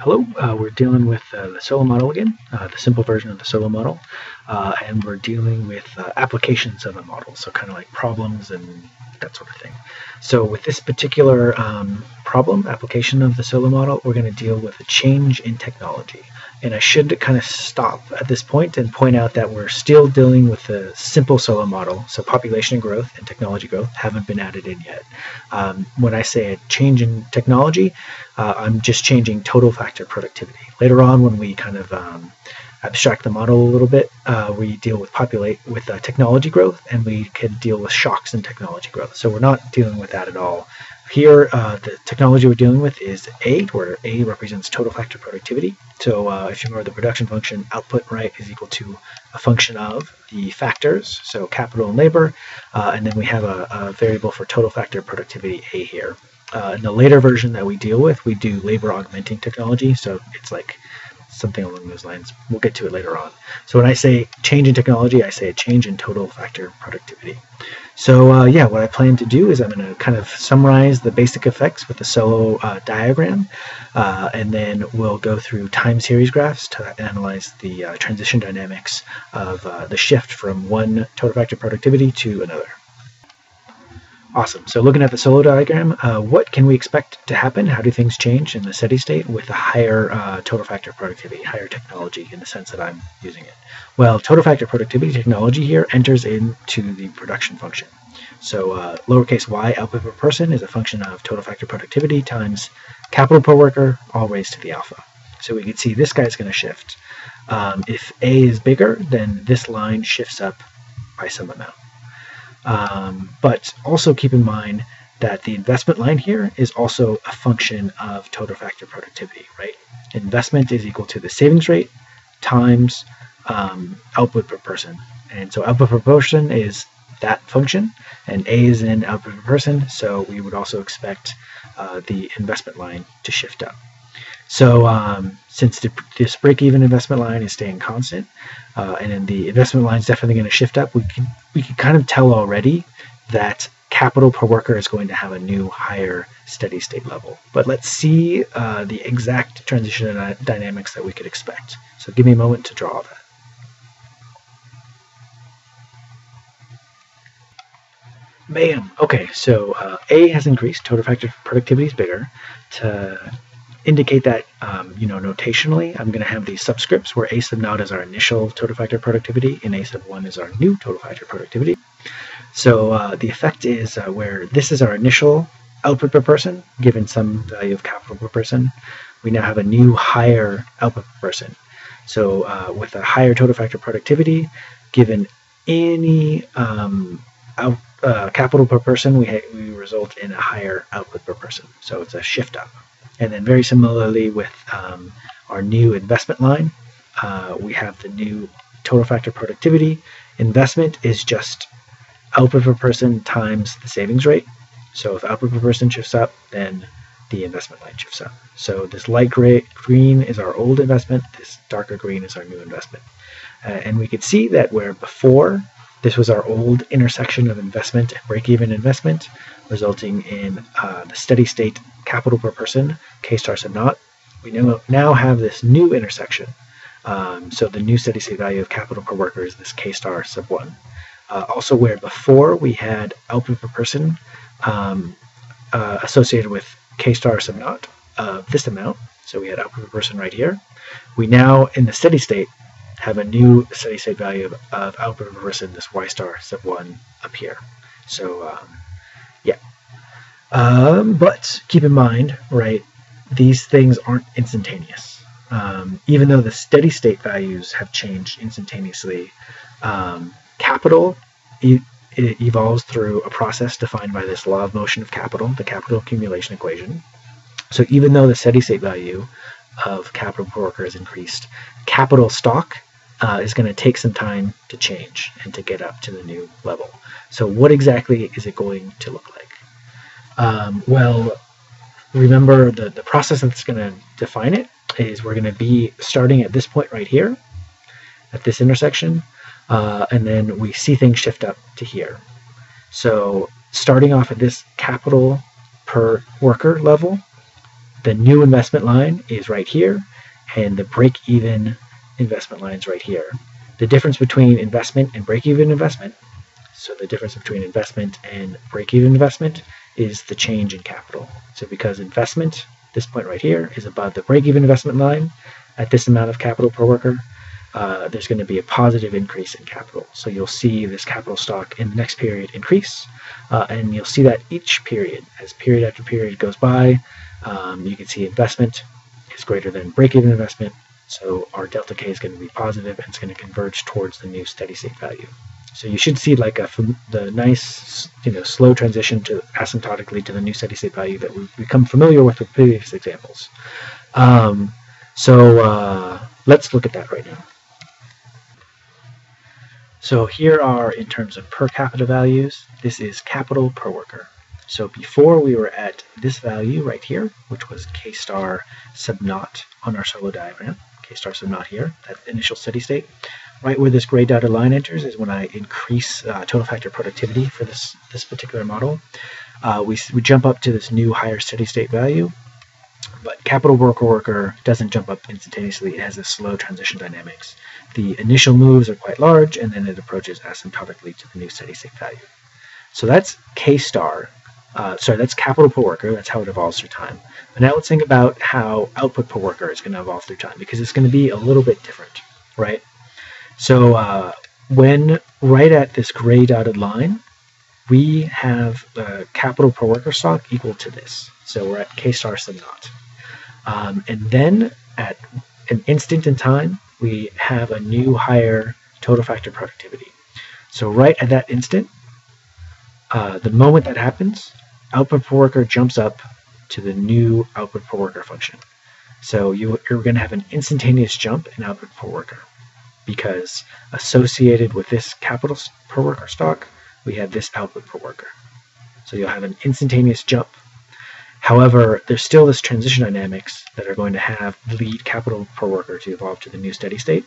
Hello, uh, we're dealing with uh, the Solow model again, uh, the simple version of the Solow model, uh, and we're dealing with uh, applications of a model, so kind of like problems and that sort of thing. So with this particular um, problem, application of the Solow model, we're going to deal with a change in technology. And I should kind of stop at this point and point out that we're still dealing with the simple Solow model. So population growth and technology growth haven't been added in yet. Um, when I say a change in technology, uh, I'm just changing total factor productivity. Later on, when we kind of um, abstract the model a little bit, uh, we deal with populate with uh, technology growth, and we can deal with shocks in technology growth. So we're not dealing with that at all here, uh, the technology we're dealing with is A, where A represents total factor productivity. So uh, if you remember the production function, output right is equal to a function of the factors, so capital and labor, uh, and then we have a, a, variable for total factor productivity A here. Uh, in the later version that we deal with, we do labor augmenting technology, so it's like something along those lines. We'll get to it later on. So when I say change in technology, I say a change in total factor productivity. So uh, yeah, what I plan to do is I'm going to kind of summarize the basic effects with the Solow uh, diagram, uh, and then we'll go through time series graphs to analyze the uh, transition dynamics of uh, the shift from one total factor productivity to another. Awesome. So looking at the Solow diagram, uh, what can we expect to happen? How do things change in the steady state with a higher uh, total factor productivity, higher technology in the sense that I'm using it? Well, total factor productivity technology here enters into the production function. So uh, lowercase y output per person is a function of total factor productivity times capital per worker, all raised to the alpha. So we can see this guy's going to shift. Um, if A is bigger, then this line shifts up by some amount. Um, but also keep in mind that the investment line here is also a function of total factor productivity, right? Investment is equal to the savings rate times um, output per person. And so output per person is that function, and A is in output per person, so we would also expect uh, the investment line to shift up. So um, since the, this break-even investment line is staying constant, uh, and then the investment line is definitely going to shift up, we can we can kind of tell already that capital per worker is going to have a new higher steady state level. But let's see uh, the exact transition dynamics that we could expect. So give me a moment to draw that. Bam. Okay, so uh, A has increased. Total factor productivity is bigger. To indicate that, um, you know, notationally, I'm going to have these subscripts where A sub naught is our initial total factor productivity and A sub 1 is our new total factor productivity. So uh, the effect is uh, where this is our initial output per person, given some value of capital per person. We now have a new higher output per person. So uh, with a higher total factor productivity, given any um, out, uh, capital per person, we, we result in a higher output per person. So it's a shift up. And then very similarly with um, our new investment line, uh, we have the new total factor productivity. Investment is just output per person times the savings rate. So if output per person shifts up, then the investment line shifts up. So this light gray, green is our old investment, this darker green is our new investment. Uh, and we could see that where before this was our old intersection of investment and break-even investment, resulting in uh, the steady state capital per person, K star sub naught. We now have this new intersection. Um, so the new steady state value of capital per worker is this K star sub 1. Uh, also where before we had output per person um, uh, associated with K star sub naught of this amount. So we had output per person right here. We now, in the steady state, have a new steady state value of, of output per person, this y star sub 1 up here. So, um, yeah. Um, but keep in mind, right, these things aren't instantaneous. Um, even though the steady state values have changed instantaneously, um, capital e it evolves through a process defined by this law of motion of capital, the capital accumulation equation. So even though the steady state value of capital per worker has increased, capital stock uh, is going to take some time to change and to get up to the new level. So what exactly is it going to look like? Um, well, remember the, the process that's going to define it is we're going to be starting at this point right here, at this intersection, uh, and then we see things shift up to here. So starting off at this capital per worker level, the new investment line is right here, and the break-even investment lines right here. The difference between investment and break-even investment, so the difference between investment and break-even investment is the change in capital. So because investment, this point right here, is above the break-even investment line at this amount of capital per worker, uh, there's going to be a positive increase in capital. So you'll see this capital stock in the next period increase, uh, and you'll see that each period, as period after period goes by, um, you can see investment is greater than break-even investment, so our delta K is going to be positive and it's going to converge towards the new steady state value. So you should see like a the nice, you know, slow transition to asymptotically to the new steady state value that we've become familiar with with previous examples. Um, so uh, let's look at that right now. So here are, in terms of per capita values, this is capital per worker. So before we were at this value right here, which was K star sub naught on our Solow diagram, K star sub not here, that initial steady state, right where this gray dotted line enters is when I increase uh, total factor productivity for this, this particular model. Uh, we, we jump up to this new higher steady state value, but capital worker worker doesn't jump up instantaneously. It has a slow transition dynamics. The initial moves are quite large, and then it approaches asymptotically to the new steady state value. So that's K star. Uh, sorry, that's capital per worker. That's how it evolves through time. But now let's think about how output per worker is going to evolve through time because it's going to be a little bit different, right? So uh, when right at this gray dotted line, we have capital per worker stock equal to this. So we're at K star sub naught. Um, and then at an instant in time, we have a new higher total factor productivity. So right at that instant, uh, the moment that happens, output per worker jumps up to the new output per worker function. So you, you're going to have an instantaneous jump in output per worker because associated with this capital per worker stock, we have this output per worker. So you'll have an instantaneous jump. However, there's still this transition dynamics that are going to have lead capital per worker to evolve to the new steady state.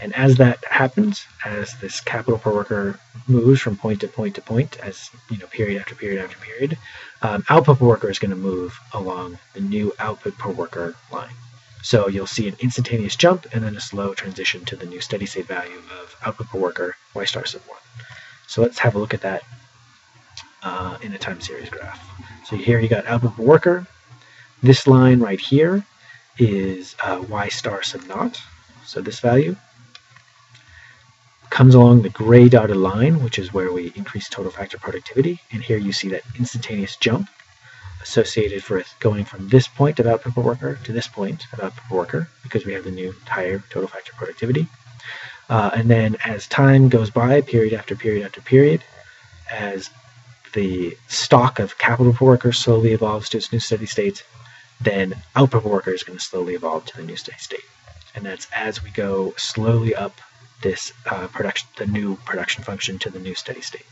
And as that happens, as this capital per worker moves from point to point to point, as you know, period after period after period, um, output per worker is going to move along the new output per worker line. So you'll see an instantaneous jump and then a slow transition to the new steady state value of output per worker y star sub 1. So let's have a look at that uh, in a time series graph. So here you got output per worker. This line right here is uh, y star sub naught. So this value comes along the gray dotted line, which is where we increase total factor productivity. And here you see that instantaneous jump associated for going from this point output per worker to this point output per worker because we have the new higher total factor productivity. Uh, and then as time goes by, period after period after period, as the stock of capital per worker slowly evolves to its new steady state, then output per worker is going to slowly evolve to the new steady state. And that's as we go slowly up this uh, production, the new production function to the new steady state.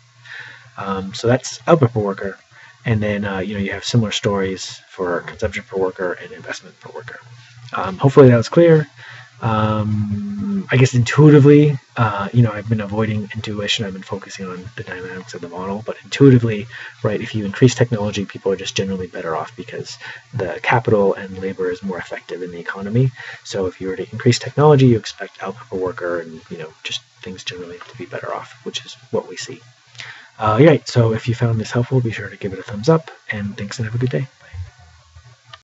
Um, so that's output per worker. And then uh, you know you have similar stories for consumption per worker and investment per worker. Um, hopefully that was clear. Um, I guess intuitively, uh, you know, I've been avoiding intuition. I've been focusing on the dynamics of the model. But intuitively, right, if you increase technology, people are just generally better off because the capital and labor is more effective in the economy. So if you were to increase technology, you expect output per worker and you know just things generally to be better off, which is what we see. Uh, right, so if you found this helpful, be sure to give it a thumbs up, and thanks and have a good day.